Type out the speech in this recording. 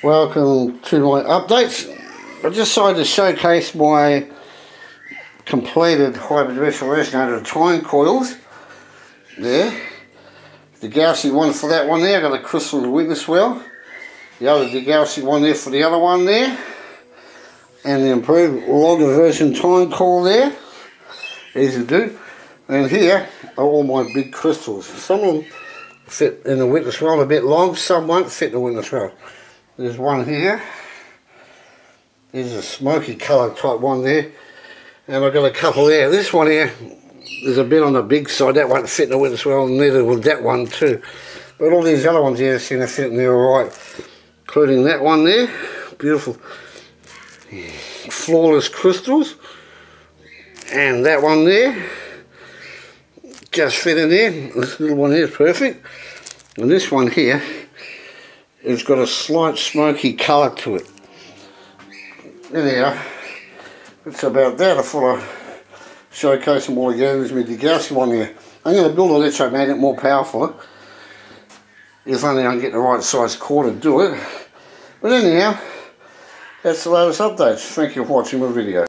Welcome to my updates. I just decided to showcase my completed hybrid resonator tying coils. There. The Gaussy one for that one there, I got a crystal witness well. The other the Gaussy one there for the other one there. And the improved longer version tying coil there. Easy to do. And here are all my big crystals. Some of them fit in the witness well a bit long, some won't fit in the witness well. There's one here. There's a smoky colour type one there. And I've got a couple there. This one here, there's a bit on the big side. That won't fit in the witness well, neither will that one too. But all these other ones here seem to fit in there alright. Including that one there. Beautiful. Flawless crystals. And that one there. Just fit in there. This little one here is perfect. And this one here it's got a slight smoky colour to it. Anyhow, it's about that. I thought I'd showcase them all again. There's my Degaussy one here. I'm going to build an electromagnet more powerful. If only I can get the right size core to do it. But anyhow, that's the latest updates. Thank you for watching my video.